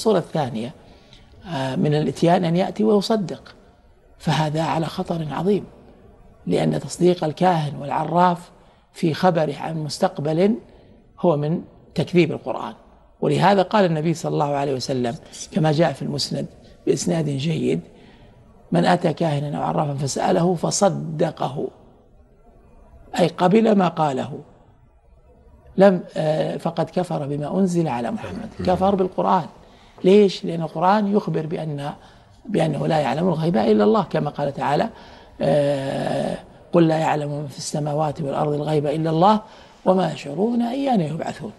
الصورة الثانية آه، من الإتيان أن يأتي ويصدق. فهذا على خطر عظيم لأن تصديق الكاهن والعراف في خبره عن مستقبل هو من تكذيب القرآن. ولهذا قال النبي صلى الله عليه وسلم كما جاء في المسند بإسناد جيد من أتى كاهنا أو عرافا فسأله فصدقه. أي قبل ما قاله. لم آه، فقد كفر بما أنزل على محمد. كفر بالقرآن. ليش؟ لأن القرآن يخبر بأن بأنه لا يعلم الغيب إلا الله كما قال تعالى آه، قل لا يعلم من في السماوات والأرض الغيب إلا الله وما يشعرون أيان يبعثون